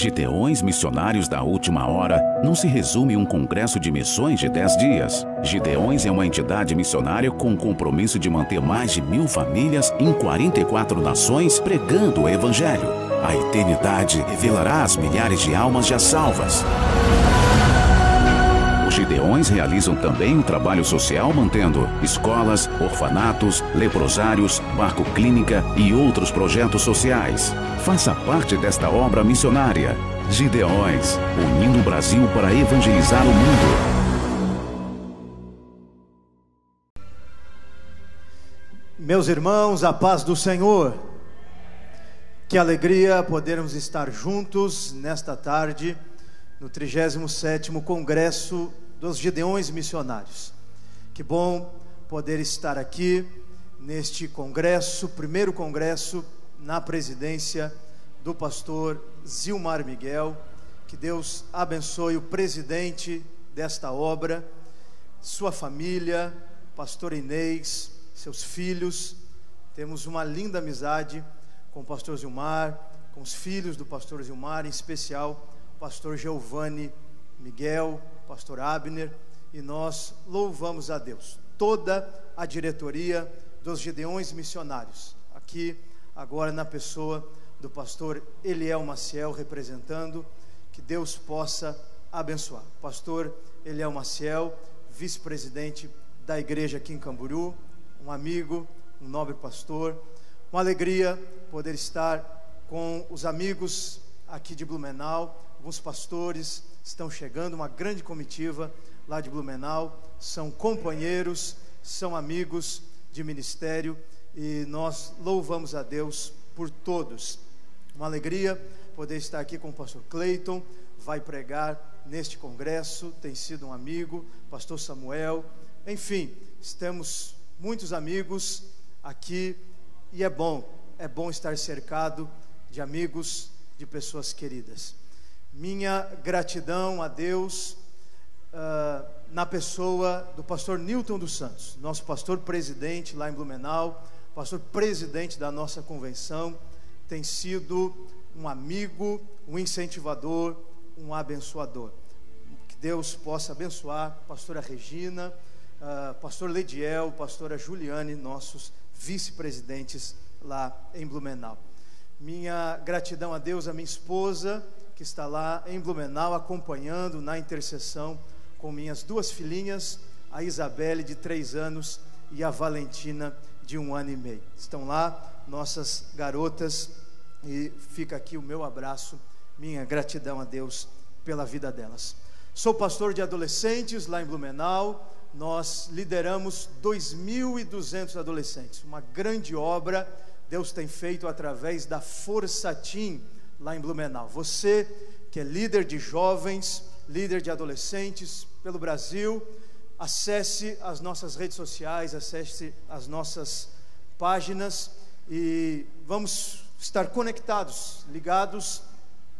Gideões Missionários da Última Hora não se resume a um congresso de missões de 10 dias. Gideões é uma entidade missionária com o compromisso de manter mais de mil famílias em 44 nações pregando o Evangelho. A eternidade revelará as milhares de almas já salvas. Gideões realizam também o trabalho social mantendo escolas, orfanatos, leprosários, barco clínica e outros projetos sociais. Faça parte desta obra missionária. Gideões, unindo o Brasil para evangelizar o mundo. Meus irmãos, a paz do Senhor. Que alegria podermos estar juntos nesta tarde no 37º Congresso dos Gideões Missionários. Que bom poder estar aqui neste congresso, primeiro congresso na presidência do pastor Zilmar Miguel. Que Deus abençoe o presidente desta obra, sua família, pastor Inês, seus filhos. Temos uma linda amizade com o pastor Zilmar, com os filhos do pastor Zilmar, em especial pastor Giovanni Miguel, pastor Abner, e nós louvamos a Deus. Toda a diretoria dos Gideões Missionários, aqui agora na pessoa do pastor Eliel Maciel representando, que Deus possa abençoar. Pastor Eliel Maciel, vice-presidente da igreja aqui em Camburu, um amigo, um nobre pastor, uma alegria poder estar com os amigos aqui de Blumenau, alguns pastores estão chegando, uma grande comitiva lá de Blumenau, são companheiros, são amigos de ministério e nós louvamos a Deus por todos. Uma alegria poder estar aqui com o pastor Cleiton, vai pregar neste congresso, tem sido um amigo, pastor Samuel, enfim, temos muitos amigos aqui e é bom, é bom estar cercado de amigos, de pessoas queridas minha gratidão a Deus uh, na pessoa do pastor Newton dos Santos, nosso pastor presidente lá em Blumenau, pastor presidente da nossa convenção, tem sido um amigo, um incentivador, um abençoador. Que Deus possa abençoar pastora Regina, uh, pastor Lediel, pastora Juliane, nossos vice-presidentes lá em Blumenau. Minha gratidão a Deus, a minha esposa, que está lá em Blumenau acompanhando na intercessão com minhas duas filhinhas, a Isabelle de três anos e a Valentina de um ano e meio. Estão lá nossas garotas e fica aqui o meu abraço, minha gratidão a Deus pela vida delas. Sou pastor de adolescentes lá em Blumenau. Nós lideramos 2.200 adolescentes, uma grande obra Deus tem feito através da Força Team lá em Blumenau. Você que é líder de jovens, líder de adolescentes pelo Brasil, acesse as nossas redes sociais, acesse as nossas páginas e vamos estar conectados, ligados.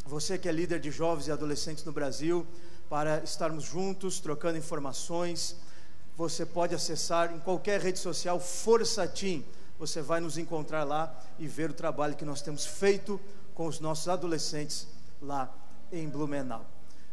Você que é líder de jovens e adolescentes no Brasil, para estarmos juntos, trocando informações. Você pode acessar em qualquer rede social Força Team. Você vai nos encontrar lá e ver o trabalho que nós temos feito com os nossos adolescentes lá em Blumenau.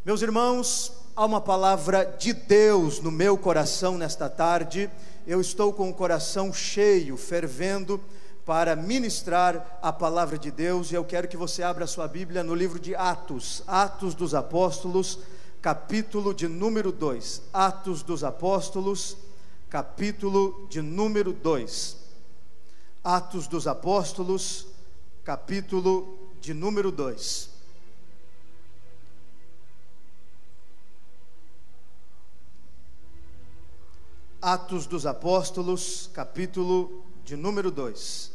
Meus irmãos, há uma palavra de Deus no meu coração nesta tarde. Eu estou com o coração cheio, fervendo para ministrar a palavra de Deus, e eu quero que você abra sua Bíblia no livro de Atos, Atos dos Apóstolos, capítulo de número 2. Atos dos Apóstolos, capítulo de número 2. Atos dos Apóstolos, capítulo de número 2. Atos dos Apóstolos, capítulo de número 2.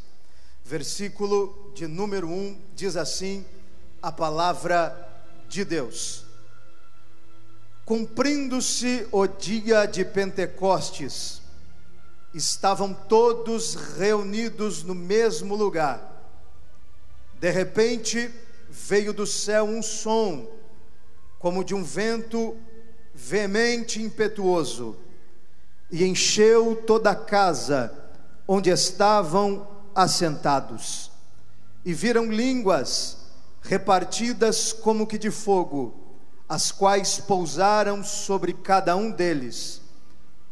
Versículo de número 1 um, diz assim: a palavra de Deus. Cumprindo-se o dia de Pentecostes, estavam todos reunidos no mesmo lugar de repente veio do céu um som, como de um vento veemente e impetuoso, e encheu toda a casa onde estavam assentados. E viram línguas repartidas como que de fogo, as quais pousaram sobre cada um deles.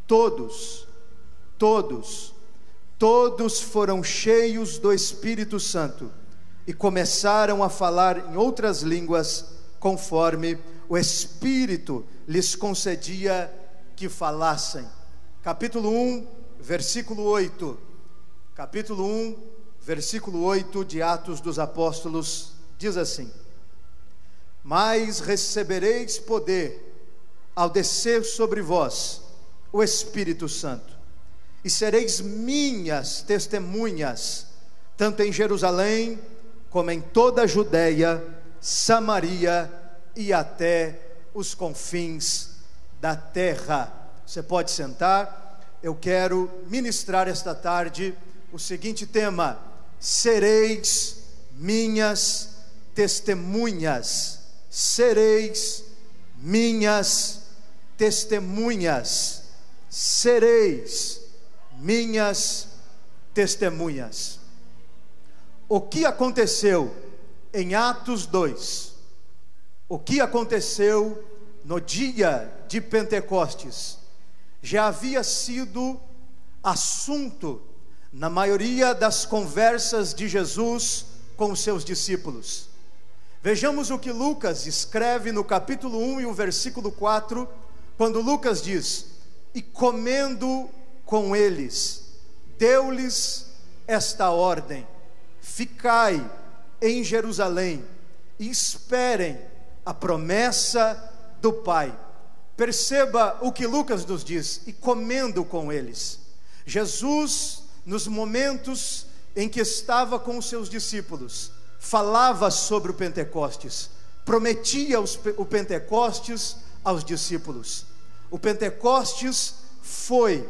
Todos, todos, todos foram cheios do Espírito Santo e começaram a falar em outras línguas, conforme o Espírito lhes concedia que falassem. Capítulo 1, versículo 8. Capítulo 1, versículo 8 de Atos dos Apóstolos diz assim: Mas recebereis poder ao descer sobre vós o Espírito Santo, e sereis minhas testemunhas, tanto em Jerusalém, como em toda a Judéia, Samaria e até os confins da terra. Você pode sentar. Eu quero ministrar esta tarde o seguinte tema: Sereis minhas testemunhas, sereis minhas testemunhas, sereis minhas testemunhas. O que aconteceu em Atos 2? O que aconteceu no dia de Pentecostes? Já havia sido assunto na maioria das conversas de Jesus com os seus discípulos. Vejamos o que Lucas escreve no capítulo 1 e o versículo 4, quando Lucas diz: E comendo com eles, deu-lhes esta ordem: Ficai em Jerusalém e esperem a promessa do Pai. Perceba o que Lucas nos diz: e comendo com eles. Jesus, nos momentos em que estava com os seus discípulos, falava sobre o Pentecostes, prometia os, o Pentecostes aos discípulos. O Pentecostes foi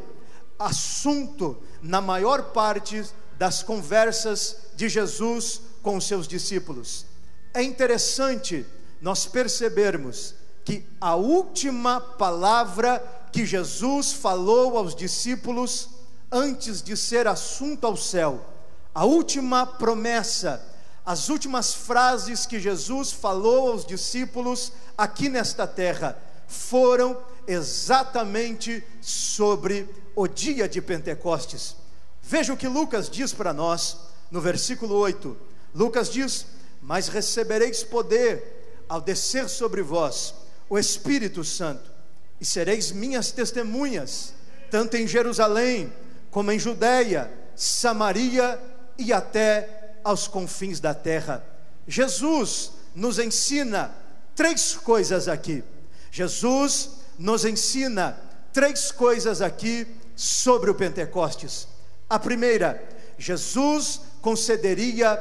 assunto na maior parte das conversas de Jesus com os seus discípulos. É interessante nós percebermos que a última palavra que Jesus falou aos discípulos antes de ser assunto ao céu, a última promessa as últimas frases que Jesus falou aos discípulos aqui nesta terra foram exatamente sobre o dia de Pentecostes. Veja o que Lucas diz para nós no versículo 8. Lucas diz: Mas recebereis poder ao descer sobre vós o Espírito Santo, e sereis minhas testemunhas, tanto em Jerusalém, como em Judéia, Samaria e até aos confins da terra. Jesus nos ensina três coisas aqui. Jesus nos ensina três coisas aqui sobre o Pentecostes. A primeira, Jesus concederia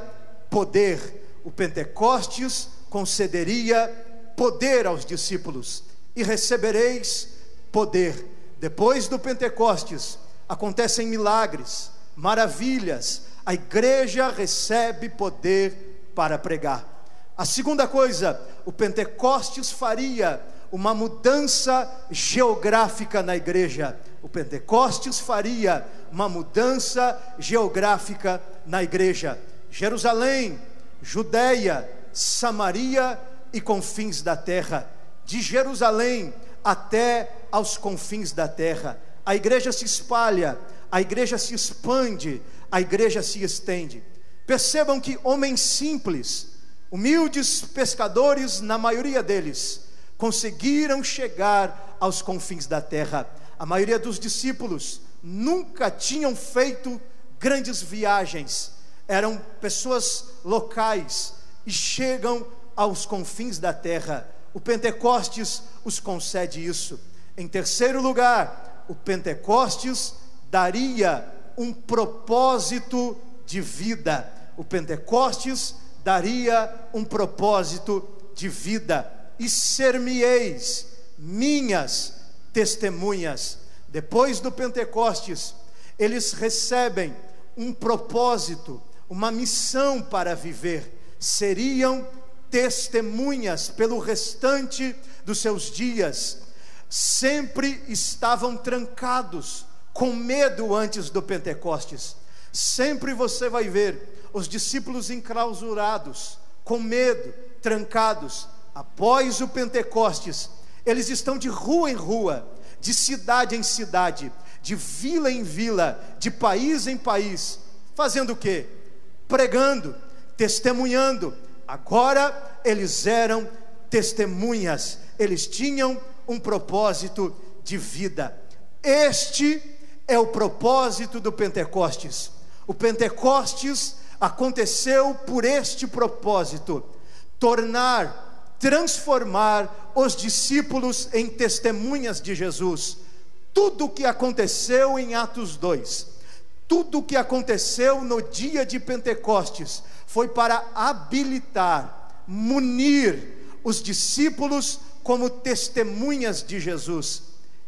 poder. O Pentecostes concederia poder aos discípulos e recebereis poder. Depois do Pentecostes, acontecem milagres, maravilhas, a igreja recebe poder para pregar. A segunda coisa, o Pentecostes faria uma mudança geográfica na igreja. O Pentecostes faria uma mudança geográfica na igreja. Jerusalém, Judéia, Samaria e confins da terra. De Jerusalém até aos confins da terra. A igreja se espalha, a igreja se expande, a igreja se estende. Percebam que homens simples, humildes pescadores, na maioria deles, conseguiram chegar aos confins da terra. A maioria dos discípulos nunca tinham feito grandes viagens, eram pessoas locais e chegam aos confins da terra. O Pentecostes os concede isso. Em terceiro lugar, o Pentecostes daria um propósito de vida. O Pentecostes daria um propósito de vida. E ser-me-eis minhas testemunhas. Depois do Pentecostes, eles recebem um propósito, uma missão para viver. Seriam testemunhas pelo restante dos seus dias. Sempre estavam trancados com medo antes do Pentecostes. Sempre você vai ver os discípulos enclausurados, com medo, trancados. Após o Pentecostes, eles estão de rua em rua, de cidade em cidade, de vila em vila, de país em país, fazendo o quê? Pregando, testemunhando. Agora eles eram testemunhas, eles tinham um propósito de vida. Este é o propósito do Pentecostes. O Pentecostes aconteceu por este propósito: tornar, transformar os discípulos em testemunhas de Jesus. Tudo o que aconteceu em Atos 2, tudo o que aconteceu no dia de Pentecostes, foi para habilitar, munir os discípulos como testemunhas de Jesus.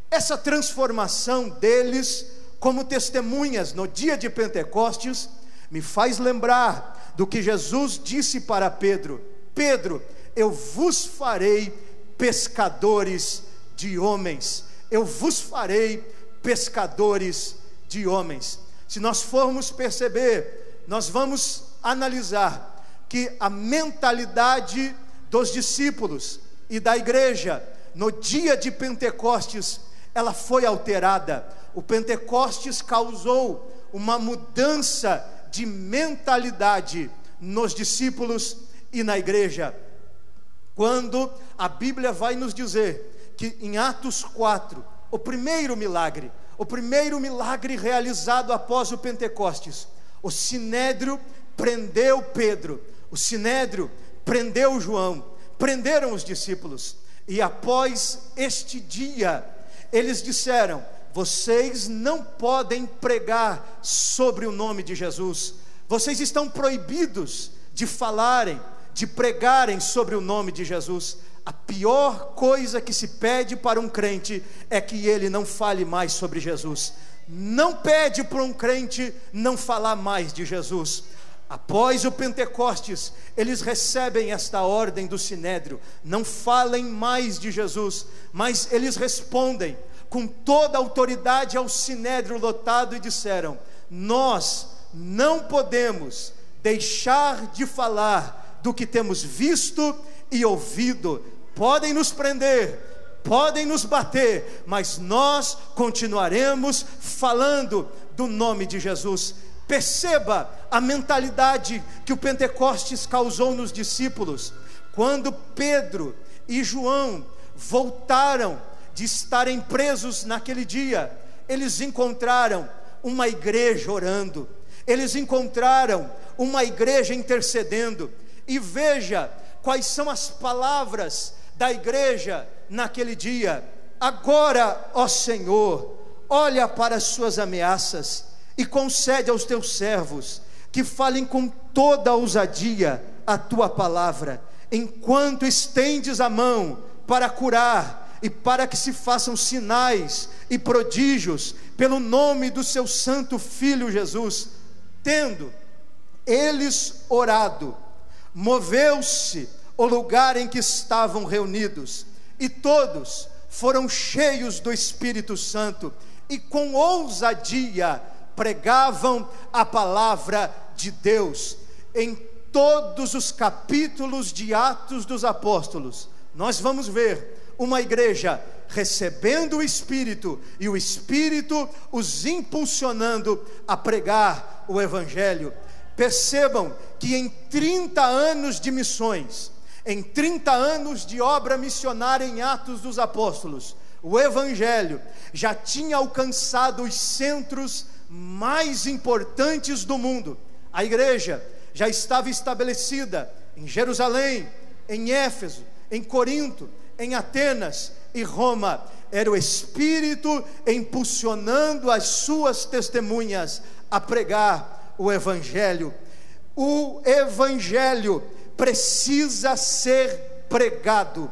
Essa transformação deles como testemunhas no dia de Pentecostes me faz lembrar do que Jesus disse para Pedro: Pedro, eu vos farei pescadores de homens. Eu vos farei pescadores de homens. Se nós formos perceber, nós vamos analisar que a mentalidade dos discípulos e da igreja no dia de Pentecostes, ela foi alterada. O Pentecostes causou uma mudança de mentalidade nos discípulos e na igreja. Quando a Bíblia vai nos dizer que em Atos 4, o primeiro milagre, o primeiro milagre realizado após o Pentecostes, o sinédrio prendeu Pedro, o sinédrio prendeu João, prenderam os discípulos. E após este dia, eles disseram: Vocês não podem pregar sobre o nome de Jesus, vocês estão proibidos de falarem, de pregarem sobre o nome de Jesus. A pior coisa que se pede para um crente é que ele não fale mais sobre Jesus. Não pede para um crente não falar mais de Jesus. Após o Pentecostes, eles recebem esta ordem do Sinédrio: não falem mais de Jesus, mas eles respondem com toda a autoridade ao Sinédrio lotado e disseram: Nós não podemos deixar de falar do que temos visto e ouvido. Podem nos prender, podem nos bater, mas nós continuaremos falando do nome de Jesus. Perceba a mentalidade que o Pentecostes causou nos discípulos. Quando Pedro e João voltaram de estarem presos naquele dia, eles encontraram uma igreja orando, eles encontraram uma igreja intercedendo, e veja quais são as palavras da igreja naquele dia. Agora, ó Senhor, olha para as suas ameaças e concede aos teus servos que falem com toda ousadia a tua palavra, enquanto estendes a mão para curar e para que se façam sinais e prodígios pelo nome do seu santo filho Jesus. Tendo eles orado, moveu-se o lugar em que estavam reunidos, e todos foram cheios do Espírito Santo e com ousadia pregavam a palavra de Deus. Em todos os capítulos de Atos dos Apóstolos, nós vamos ver uma igreja recebendo o Espírito e o Espírito os impulsionando a pregar o Evangelho. Percebam que em 30 anos de missões, em 30 anos de obra missionária em Atos dos Apóstolos, o Evangelho já tinha alcançado os centros mais importantes do mundo. A igreja já estava estabelecida em Jerusalém, em Éfeso, em Corinto, em Atenas e Roma. Era o Espírito impulsionando as suas testemunhas a pregar o Evangelho. O Evangelho precisa ser pregado.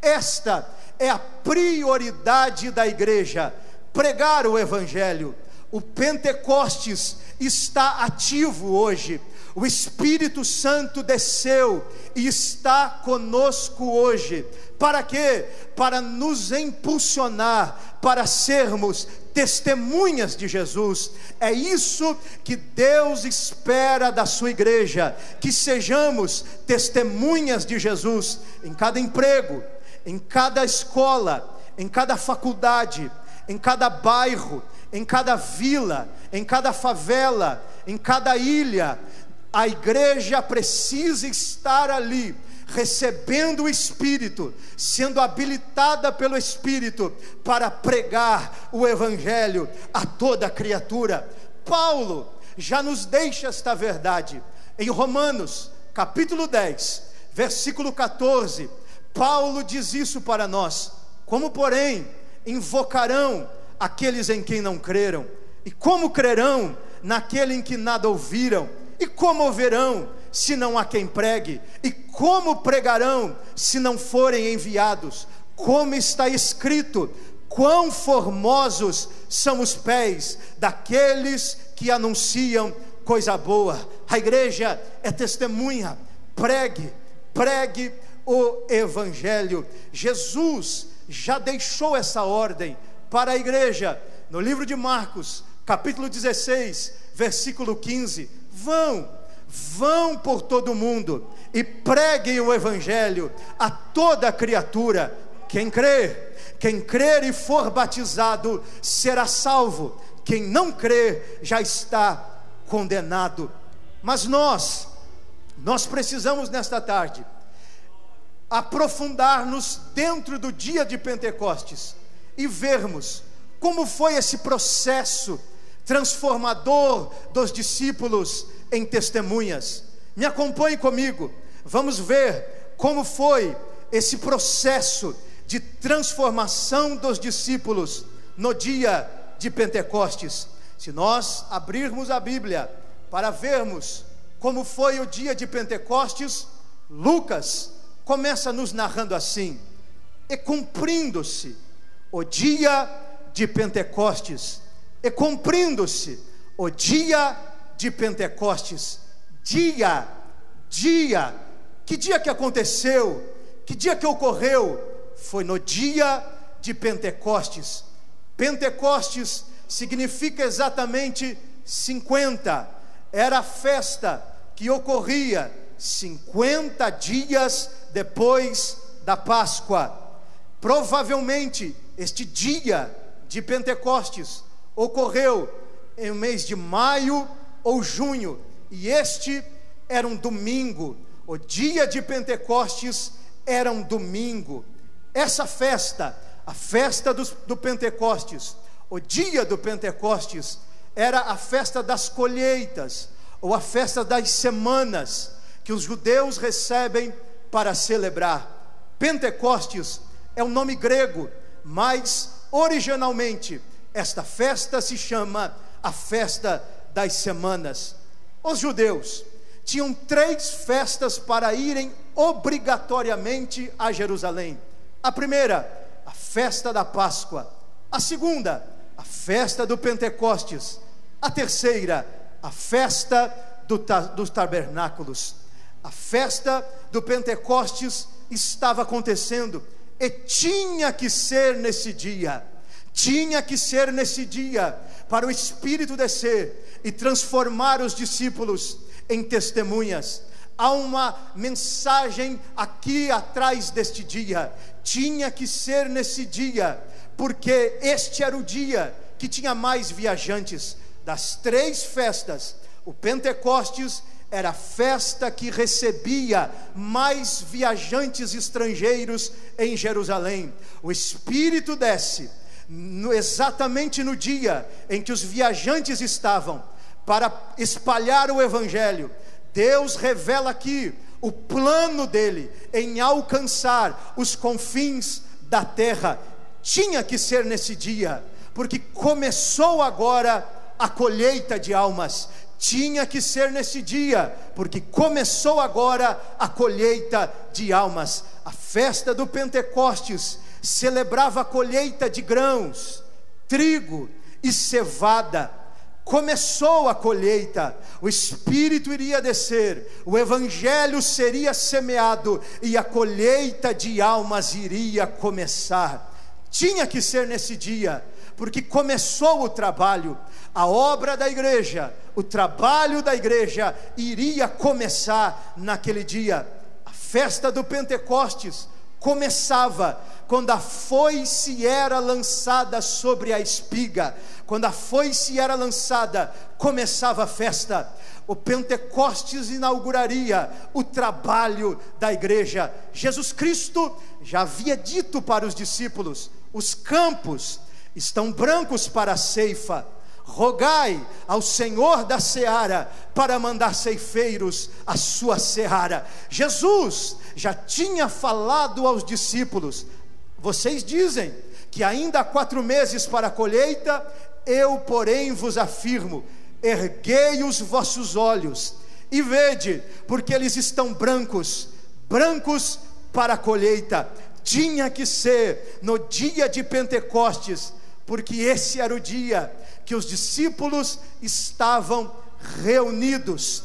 Esta é a prioridade da igreja: pregar o Evangelho. O Pentecostes está ativo hoje. O Espírito Santo desceu e está conosco hoje. Para quê? Para nos impulsionar para sermos testemunhas de Jesus. É isso que Deus espera da sua igreja, que sejamos testemunhas de Jesus em cada emprego, em cada escola, em cada faculdade, em cada bairro, em cada vila, em cada favela, em cada ilha, a igreja precisa estar ali, recebendo o Espírito, sendo habilitada pelo Espírito para pregar o Evangelho a toda criatura. Paulo já nos deixa esta verdade em Romanos, capítulo 10, versículo 14. Paulo diz isso para nós: Como, porém, invocarão aqueles em quem não creram? E como crerão naquele em que nada ouviram? E como ouvirão se não há quem pregue? E como pregarão se não forem enviados? Como está escrito: quão formosos são os pés daqueles que anunciam coisa boa. A igreja é testemunha. Pregue, pregue o evangelho. Jesus já deixou essa ordem para a igreja no livro de Marcos, capítulo 16, versículo 15 Vão, vão por todo o mundo e preguem o Evangelho a toda criatura. Quem crer, quem crer e for batizado será salvo. Quem não crer já está condenado. Mas nós, nós precisamos nesta tarde aprofundar-nos dentro do dia de Pentecostes e vermos como foi esse processo transformador dos discípulos em testemunhas. Me acompanhe comigo, vamos ver como foi esse processo de transformação dos discípulos no dia de Pentecostes. Se nós abrirmos a Bíblia para vermos como foi o dia de Pentecostes, Lucas começa nos narrando assim: E cumprindo-se o dia de Pentecostes, e cumprindo-se o dia de Pentecostes, dia, dia, que dia que aconteceu, que dia que ocorreu, foi no dia de Pentecostes. Pentecostes significa exatamente 50, era a festa que ocorria 50 dias depois da Páscoa. Provavelmente este dia de Pentecostes ocorreu em mês de maio ou junho, e este era um domingo, o dia de Pentecostes era um domingo. Essa festa, a festa do, do Pentecostes, o dia do Pentecostes, era a festa das colheitas, ou a festa das semanas, que os judeus recebem para celebrar. Pentecostes é um nome grego, mas originalmente esta festa se chama a festa das semanas. Os judeus tinham três festas para irem obrigatoriamente a Jerusalém. A primeira, a festa da Páscoa. A segunda, a festa do Pentecostes. A terceira, a festa do, dos tabernáculos. A festa do Pentecostes estava acontecendo e tinha que ser nesse dia. Tinha que ser nesse dia, para o Espírito descer e transformar os discípulos em testemunhas. Há uma mensagem aqui atrás deste dia. Tinha que ser nesse dia, porque este era o dia que tinha mais viajantes. Das três festas, o Pentecostes era a festa que recebia mais viajantes estrangeiros em Jerusalém. O Espírito desce no, exatamente no dia em que os viajantes estavam para espalhar o Evangelho, Deus revela aqui o plano dele em alcançar os confins da terra. Tinha que ser nesse dia, porque começou agora a colheita de almas. Tinha que ser nesse dia, porque começou agora a colheita de almas. A festa do Pentecostes celebrava a colheita de grãos, trigo e cevada. começou a colheita, o Espírito iria descer, o Evangelho seria semeado e a colheita de almas iria começar. Tinha que ser nesse dia, porque começou o trabalho, a obra da igreja, o trabalho da igreja iria começar naquele dia. A festa do Pentecostes começava quando a foice era lançada sobre a espiga, quando a foice era lançada, começava a festa. O Pentecostes inauguraria o trabalho da igreja. Jesus Cristo já havia dito para os discípulos: os campos estão brancos para a ceifa rogai ao Senhor da seara para mandar ceifeiros à sua seara. Jesus já tinha falado aos discípulos: vocês dizem que ainda há quatro meses para a colheita, eu, porém, vos afirmo: erguei os vossos olhos e vede, porque eles estão brancos, brancos para a colheita. Tinha que ser no dia de Pentecostes, porque esse era o dia que os discípulos estavam reunidos,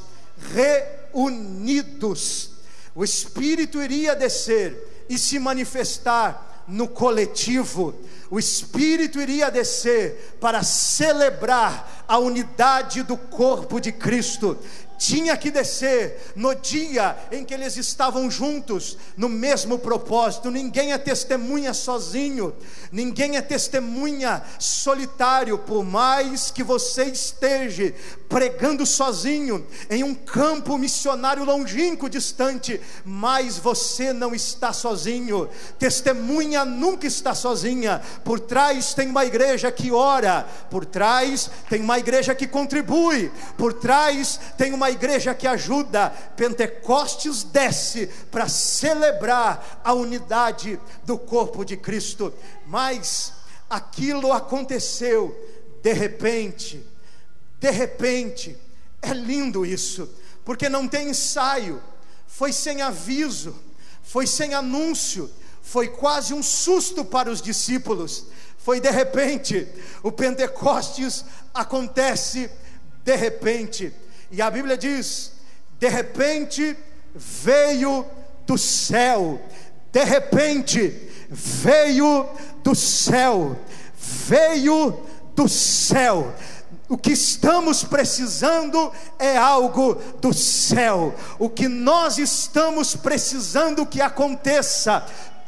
reunidos. O Espírito iria descer e se manifestar no coletivo. O Espírito iria descer para celebrar a unidade do corpo de Cristo tinha que descer no dia em que eles estavam juntos, no mesmo propósito. Ninguém é testemunha sozinho, ninguém é testemunha solitário, por mais que você esteja pregando sozinho em um campo missionário longínquo, distante, mas você não está sozinho. Testemunha nunca está sozinha. Por trás tem uma igreja que ora, por trás tem uma igreja que contribui, por trás tem uma igreja que ajuda. Pentecostes desce para celebrar a unidade do corpo de Cristo. Mas aquilo aconteceu de repente de repente, é lindo isso, porque não tem ensaio, foi sem aviso, foi sem anúncio, foi quase um susto para os discípulos. Foi de repente, o Pentecostes acontece de repente, e a Bíblia diz: de repente veio do céu, de repente veio do céu, veio do céu. O que estamos precisando é algo do céu. O que nós estamos precisando que aconteça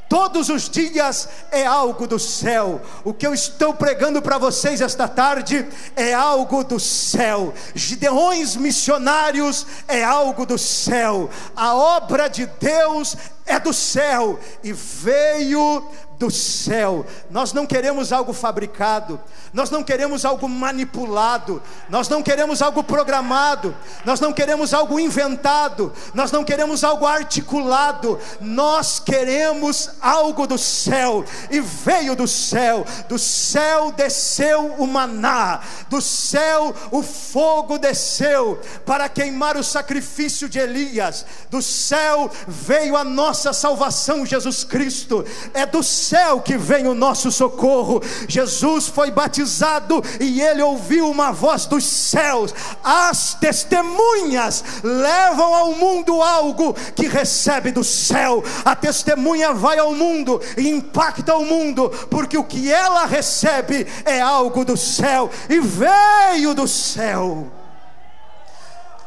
todos os dias é algo do céu. O que eu estou pregando para vocês esta tarde é algo do céu. Gideões missionários é algo do céu. A obra de Deus é do céu e veio do céu. Nós não queremos algo fabricado, nós não queremos algo manipulado, nós não queremos algo programado, nós não queremos algo inventado, nós não queremos algo articulado, nós queremos algo do céu. E veio do céu. Do céu desceu o maná, do céu o fogo desceu para queimar o sacrifício de Elias, do céu veio a nossa salvação, Jesus Cristo, é do céu céu que vem o nosso socorro. Jesus foi batizado e ele ouviu uma voz dos céus. As testemunhas levam ao mundo algo que recebe do céu. A testemunha vai ao mundo e impacta o mundo, porque o que ela recebe é algo do céu e veio do céu.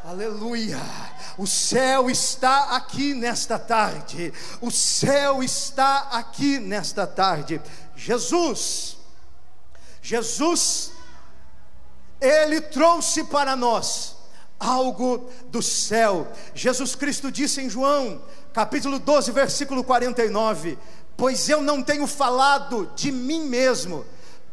Aleluia. O céu está aqui nesta tarde. O céu está aqui nesta tarde. Jesus, Jesus, Ele trouxe para nós algo do céu. Jesus Cristo disse em João, capítulo 12, versículo 49: Pois eu não tenho falado de mim mesmo,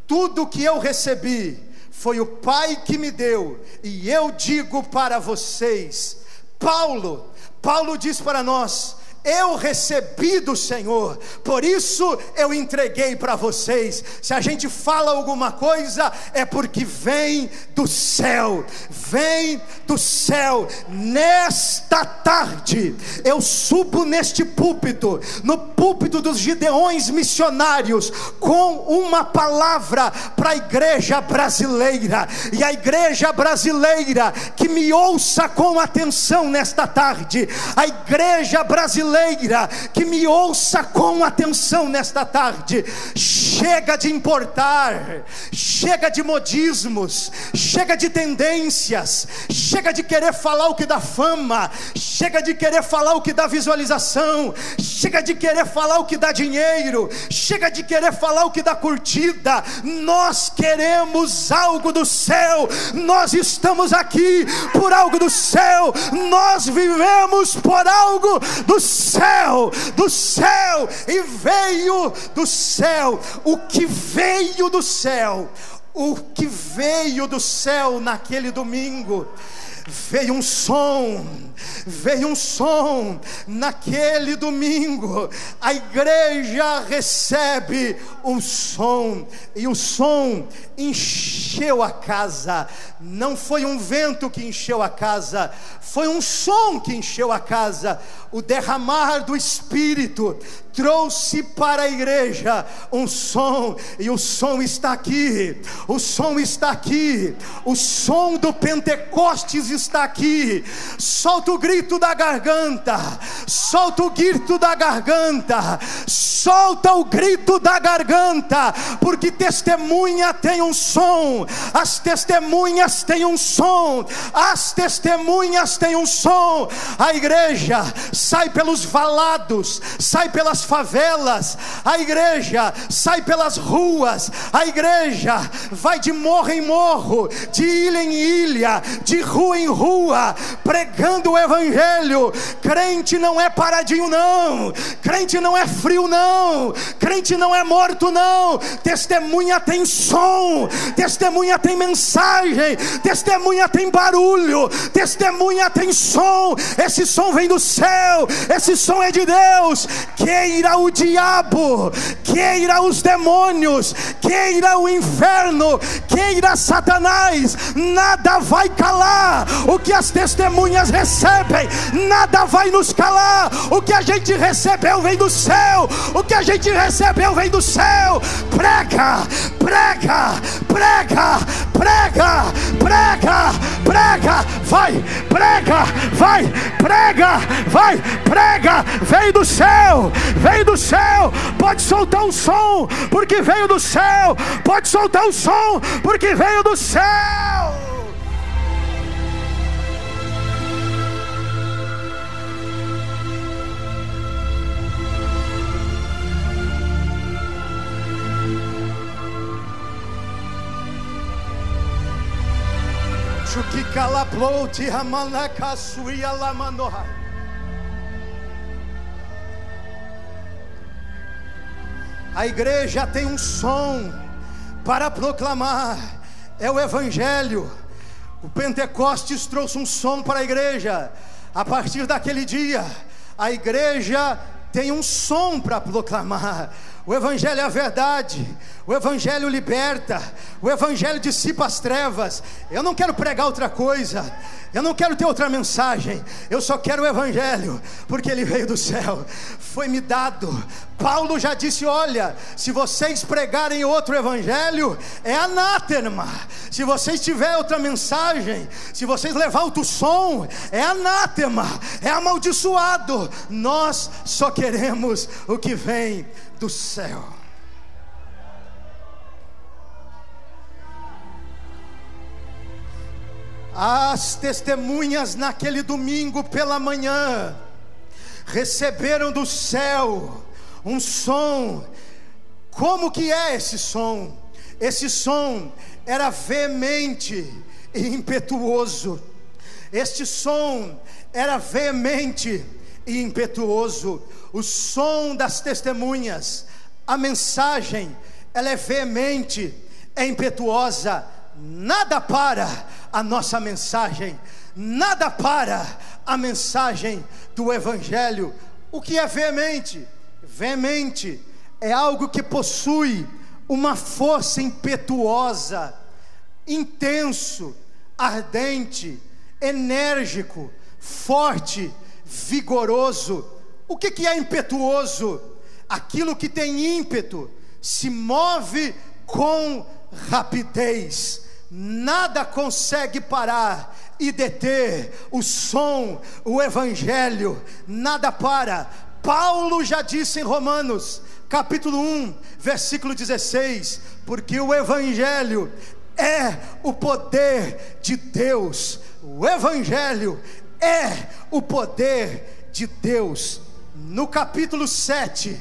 tudo que eu recebi foi o Pai que me deu, e eu digo para vocês Paulo, Paulo diz para nós: eu recebi do Senhor, por isso eu entreguei para vocês. Se a gente fala alguma coisa, é porque vem do céu, vem do céu. Nesta tarde, eu subo neste púlpito, no púlpito dos Gideões missionários, com uma palavra para a igreja brasileira, e a igreja brasileira que me ouça com atenção nesta tarde, a igreja brasileira brasileira que me ouça com atenção nesta tarde. Chega de importar, chega de modismos, chega de tendências, chega de querer falar o que dá fama, chega de querer falar o que dá visualização, chega de querer falar o que dá dinheiro, chega de querer falar o que dá curtida. Nós queremos algo do céu, nós estamos aqui por algo do céu, nós vivemos por algo do céu céu, do céu, e veio do céu, o que veio do céu, o que veio do céu naquele domingo, veio um som, veio um som naquele domingo. A igreja recebe um som, e o som encheu a casa. Não foi um vento que encheu a casa, foi um som que encheu a casa. O derramar do Espírito trouxe para a igreja um som, e o som está aqui. O som está aqui. O som do Pentecostes está aqui. Solta o grito da garganta. Solta o grito da garganta. Solta o grito da garganta, porque testemunha tem um som. As testemunhas têm um som. As testemunhas têm um som. A igreja sai pelos valados, sai pelas favelas. A igreja sai pelas ruas. A igreja vai de morro em morro, de ilha em ilha, de rua em rua, pregando o evangelho. Crente não é paradinho não. Crente não é frio não. Crente não é morto não. Testemunha tem som. Testemunha tem mensagem. Testemunha tem barulho. Testemunha tem som. Esse som vem do céu. Esse som é de Deus. Queira o diabo, queira os demônios, queira o inferno, queira Satanás, nada vai calar o que as testemunhas recebem, nada vai nos calar. O que a gente recebeu vem do céu, o que a gente recebeu vem do céu. Prega, prega, prega, prega, prega, prega, vai, prega, vai, prega, vai, prega, vem do céu, vem do céu. Pode soltar um som, porque veio do céu. Pode soltar um som, porque veio do céu. Chukikalaploti hamanakasuia lamanohai. A igreja tem um som para proclamar, é o Evangelho. O Pentecostes trouxe um som para a igreja. A partir daquele dia, a igreja tem um som para proclamar. O Evangelho é a verdade, o Evangelho liberta, o Evangelho dissipa as trevas. Eu não quero pregar outra coisa, eu não quero ter outra mensagem, eu só quero o Evangelho, porque ele veio do céu, foi me dado. Paulo já disse: Olha, se vocês pregarem outro Evangelho, é anátema. Se vocês tiverem outra mensagem, se vocês levar outro som, é anátema, é amaldiçoado. Nós só queremos o que vem do céu. As testemunhas naquele domingo pela manhã receberam do céu um som. Como que é esse som? Esse som era veemente e impetuoso. Este som era veemente e impetuoso o som das testemunhas, a mensagem, ela é veemente, é impetuosa, nada para a nossa mensagem, nada para a mensagem do Evangelho. O que é veemente? Veemente é algo que possui uma força impetuosa, intenso, ardente, enérgico, forte, vigoroso. O que, que é impetuoso? Aquilo que tem ímpeto, se move com rapidez, nada consegue parar e deter o som, o evangelho, nada para. Paulo já disse em Romanos, capítulo 1, versículo 16: porque o evangelho é o poder de Deus, o evangelho é o poder de Deus. No capítulo 7,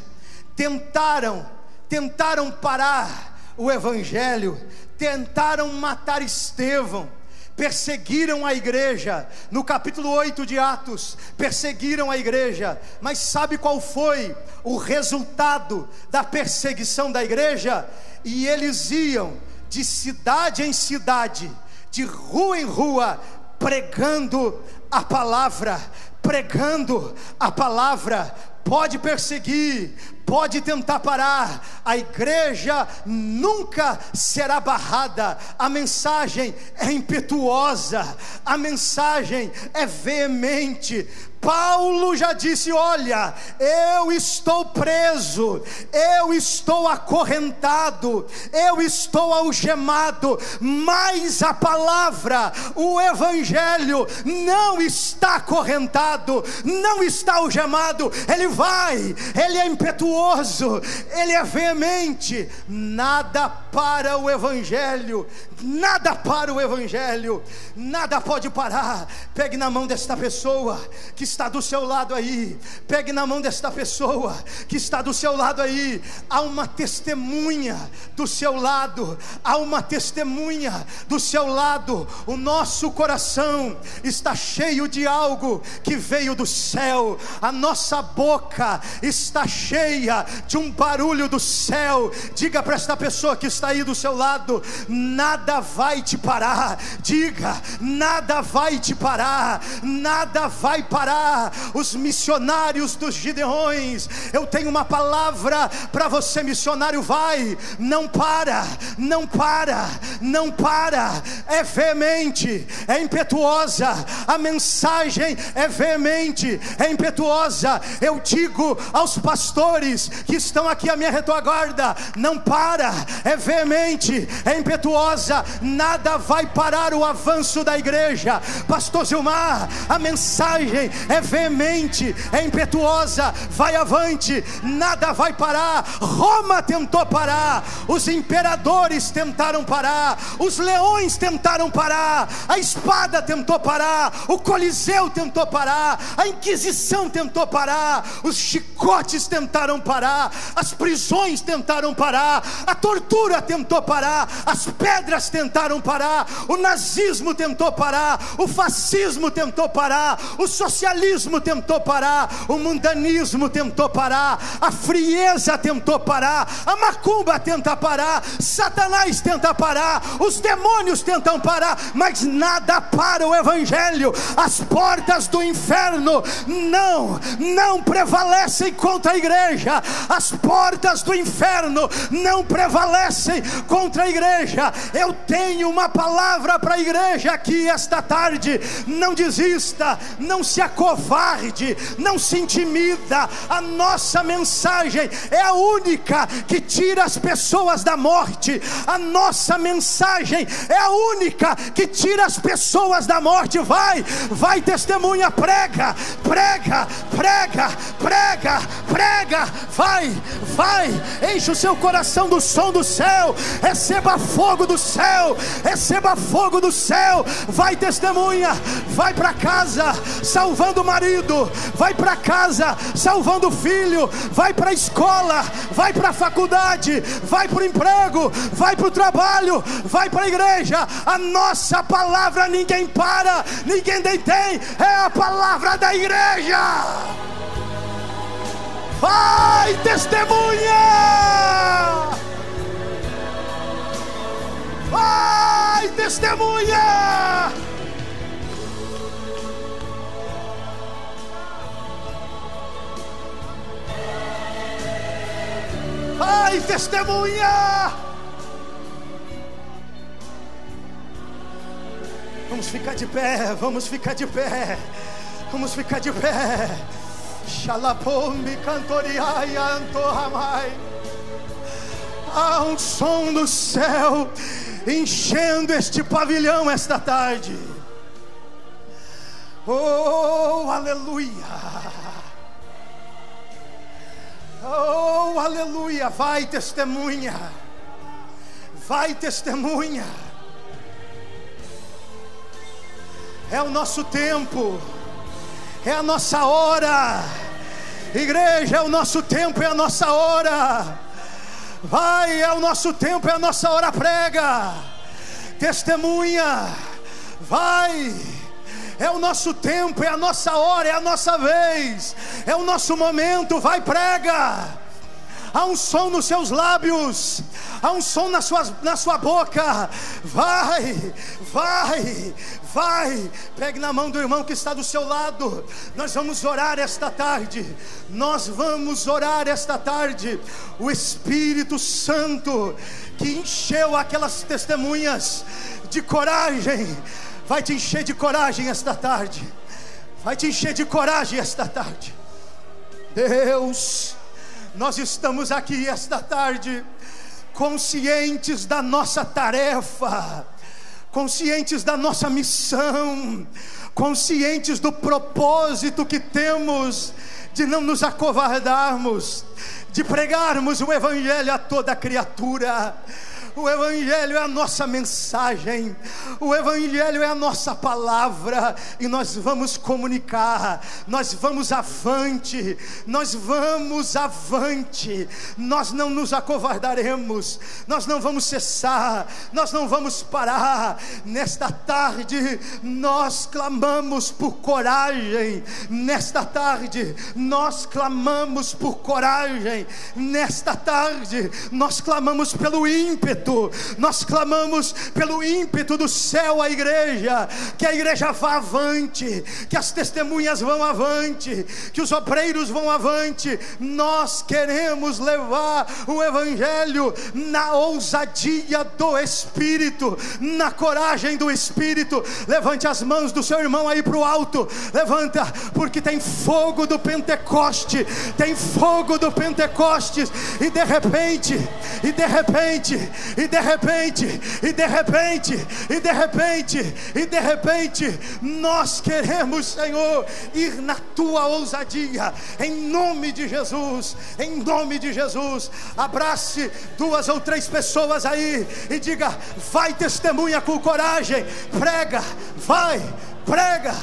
tentaram, tentaram parar o evangelho, tentaram matar Estevão, perseguiram a igreja, no capítulo 8 de Atos, perseguiram a igreja, mas sabe qual foi o resultado da perseguição da igreja? E eles iam de cidade em cidade, de rua em rua, pregando a palavra, pregando a palavra, pode perseguir, pode tentar parar, a igreja nunca será barrada, a mensagem é impetuosa, a mensagem é veemente, Paulo já disse: Olha, eu estou preso, eu estou acorrentado, eu estou algemado, mas a palavra, o Evangelho, não está acorrentado, não está algemado, ele vai, ele é impetuoso, ele é veemente, nada para o Evangelho, nada para o Evangelho, nada pode parar. Pegue na mão desta pessoa que está do seu lado aí, pegue na mão desta pessoa que está do seu lado aí. Há uma testemunha do seu lado, há uma testemunha do seu lado. O nosso coração está cheio de algo que veio do céu, a nossa boca está cheia de um barulho do céu. Diga para esta pessoa que está aí do seu lado: nada vai te parar. Diga, nada vai te parar, nada vai parar. Os missionários dos Gideões, eu tenho uma palavra para você, missionário, vai, não para, não para, não para. É veemente, é impetuosa. A mensagem é veemente, é impetuosa. Eu digo aos pastores que estão aqui à minha retaguarda, não para, é veemente, é impetuosa nada vai parar o avanço da igreja. Pastor Gilmar, a mensagem é veemente, é impetuosa, vai avante, nada vai parar. Roma tentou parar, os imperadores tentaram parar, os leões tentaram parar, a espada tentou parar, o Coliseu tentou parar, a Inquisição tentou parar, os chicotes tentaram parar, as prisões tentaram parar, a tortura tentou parar, as pedras tentaram parar, o nazismo tentou parar, o fascismo tentou parar, o socialismo tentou parar, o mundanismo tentou parar, a frieza tentou parar, a macumba tenta parar, Satanás tenta parar, os demônios tentam parar, mas nada para o evangelho. As portas do inferno não, não prevalecem contra a igreja. As portas do inferno não prevalecem contra a igreja. Eu tenho uma palavra para a igreja aqui esta tarde. Não desista, não se acovarde, não se intimida. A nossa mensagem é a única que tira as pessoas da morte. A nossa mensagem é a única que tira as pessoas da morte. Vai, vai, testemunha, prega, prega, prega, prega, prega. Vai, vai, enche o seu coração do som do céu, receba fogo do céu, receba fogo do céu. Vai testemunha, vai para casa salvando o marido, vai para casa salvando o filho, vai para a escola, vai para a faculdade, vai para o emprego, vai para o trabalho, vai para a igreja. A nossa palavra ninguém para, ninguém detém, é a palavra da igreja. Vai, testemunha! Vai, testemunha! Vai, testemunha! Vamos ficar de pé, vamos ficar de pé, vamos ficar de pé. Xalapombi cantoriai antoramai. Há um som do céu enchendo este pavilhão esta tarde. Oh, aleluia! Oh, aleluia! Vai, testemunha! Vai, testemunha! É o nosso tempo, é a nossa hora. Igreja, é o nosso tempo, é a nossa hora. Vai, é o nosso tempo, é a nossa hora. Prega, testemunha, vai. É o nosso tempo, é a nossa hora, é a nossa vez, é o nosso momento. Vai, prega. Há um som nos seus lábios, há um som na sua, na sua boca. Vai, vai, vai. Pegue na mão do irmão que está do seu lado. Nós vamos orar esta tarde. Nós vamos orar esta tarde. O Espírito Santo que encheu aquelas testemunhas de coragem vai te encher de coragem esta tarde. Vai te encher de coragem esta tarde. Deus, nós estamos aqui esta tarde conscientes da nossa tarefa, conscientes da nossa missão, conscientes do propósito que temos de não nos acovardarmos, de pregarmos o Evangelho a toda criatura o Evangelho é a nossa mensagem, o Evangelho é a nossa palavra, e nós vamos comunicar, nós vamos avante, nós vamos avante, nós não nos acovardaremos, nós não vamos cessar, nós não vamos parar. Nesta tarde, nós clamamos por coragem, nesta tarde, nós clamamos por coragem, nesta tarde, nós clamamos pelo ímpeto ímpeto, nós clamamos pelo ímpeto do céu à igreja, que a igreja vá avante, que as testemunhas vão avante, que os obreiros vão avante. Nós queremos levar o Evangelho na ousadia do Espírito, na coragem do Espírito. Levante as mãos do seu irmão aí para o alto, levanta, porque tem fogo do Pentecoste, tem fogo do Pentecostes, e de repente, e de repente, e de repente, e de repente, e de repente, e de repente, nós queremos, Senhor, ir na tua ousadia, em nome de Jesus, em nome de Jesus. Abrace duas ou três pessoas aí e diga: vai, testemunha com coragem, prega, vai, prega,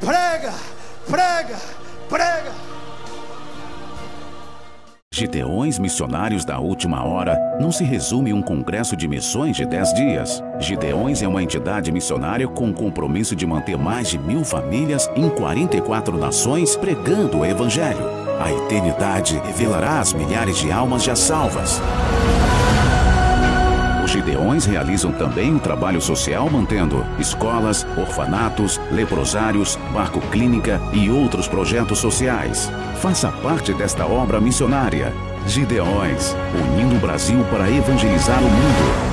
prega, prega, prega. Gideões Missionários da Última Hora não se resume a um congresso de missões de 10 dias. Gideões é uma entidade missionária com o compromisso de manter mais de mil famílias em 44 nações pregando o Evangelho. A eternidade revelará as milhares de almas já salvas. Gideões realizam também o trabalho social mantendo escolas, orfanatos, leprosários, barco clínica e outros projetos sociais. Faça parte desta obra missionária. Gideões, unindo o Brasil para evangelizar o mundo.